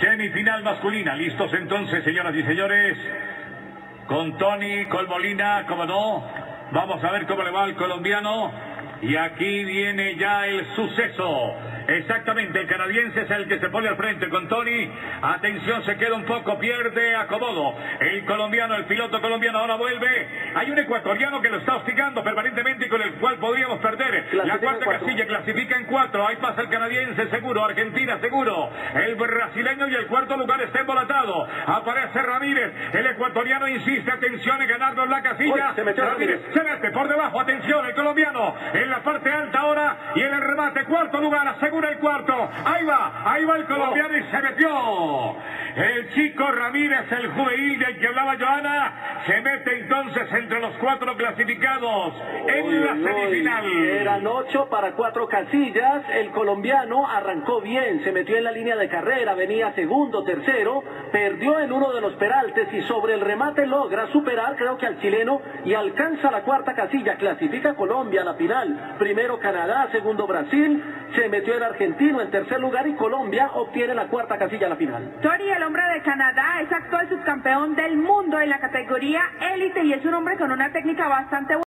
Semifinal masculina. ¿Listos entonces, señoras y señores? Con Tony, con Molina, como no. Vamos a ver cómo le va al colombiano. Y aquí viene ya el suceso. Exactamente, el canadiense es el que se pone al frente con Tony. Atención, se queda un poco, pierde acomodo. El colombiano, el piloto colombiano ahora vuelve. Hay un ecuatoriano que lo está hostigando permanentemente y con el cual podríamos perder. La cuarta casilla clasifica en cuatro. Ahí pasa el canadiense seguro, Argentina seguro. El brasileño y el cuarto lugar está embolatado. Aparece Ramírez. El ecuatoriano insiste, atención en ganarnos la casilla. se metió Ramírez se mete por debajo, atención, el colombiano en la parte alta ahora y en el remate, cuarto lugar, asegura el cuarto. Ahí va, ahí va el colombiano y se metió. El chico Ramírez, el juvenil del que hablaba Joana, se mete entonces entre los cuatro clasificados en la semifinal. Eran ocho para cuatro casillas. El colombiano arrancó bien, se metió en la línea de carrera, venía segundo, tercero, perdió en uno de los peraltes y sobre el remate logra superar, creo que al chileno, y alcanza la cuarta casilla. Clasifica Colombia a la final. Primero Canadá, segundo Brasil, se metió el argentino en tercer lugar y Colombia obtiene la cuarta casilla a la final. Tori, el hombre de Canadá, es actual subcampeón del mundo en la categoría élite y es un hombre con una técnica bastante buena.